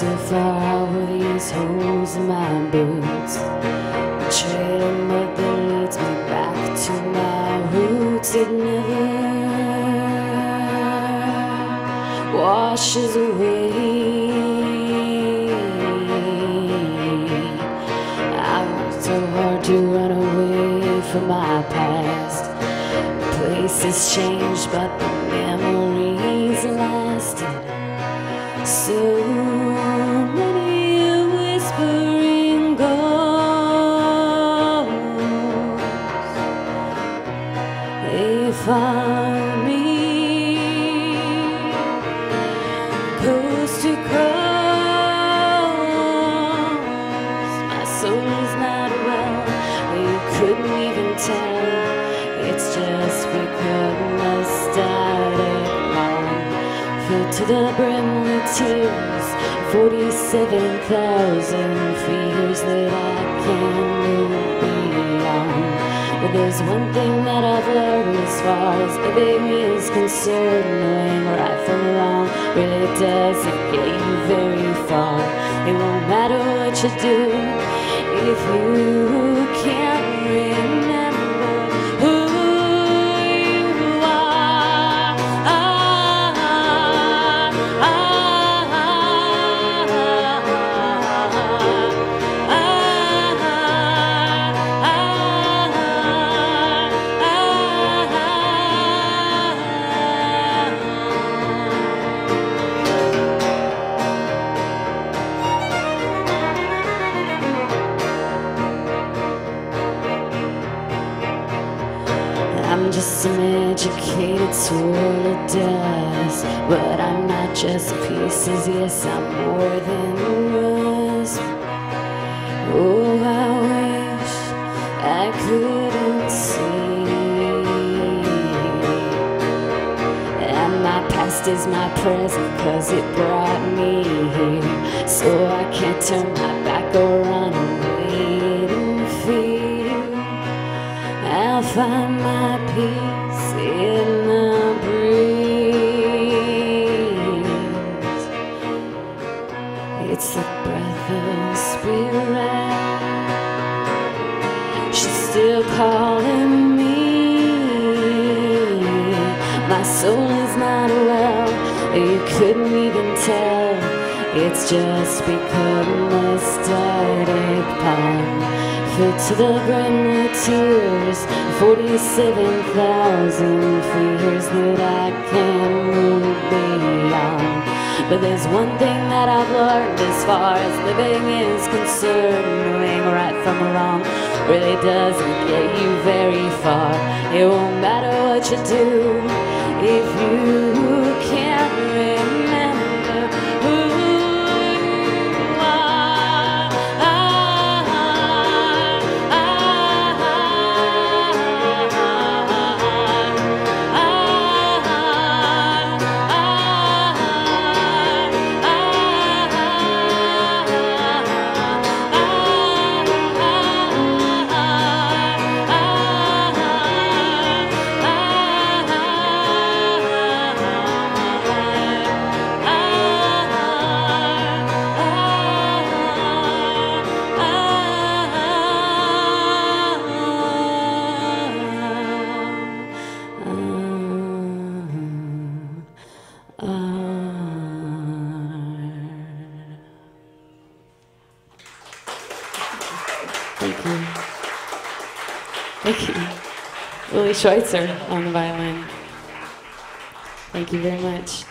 far out with these holes in my boots. The trail of mud that leads me back to my roots. It never washes away. I worked so hard to run away from my past. Places changed, but the memories lasted. So find me coast to coast. My soul is not well. You couldn't even tell. It's just become a static bomb filled to the brim with tears. Forty-seven thousand fears that I beyond. But there's one thing that I've learned as far as living is concerned. Knowing right from wrong really doesn't get you very far. It won't matter what you do if you just an educated swirl of dust, but I'm not just pieces. Yes, I'm more than rust. Oh, I wish I couldn't see. And my past is my present, cause it brought me here. So I can't turn my back or run away to fear. I'll find my peace in the breeze. It's the breath of spirit. She's still calling me. My soul is not well. You couldn't even tell. It's just become a static pond filled to the brim with tears. Forty-seven thousand fears that I can't move beyond. But there's one thing that I've learned as far as living is concerned. Knowing right from wrong really doesn't get you very far. It won't matter what you do if you can't remember Thank you. Thank you. Ueli Schweizer on the violin. Thank you very much.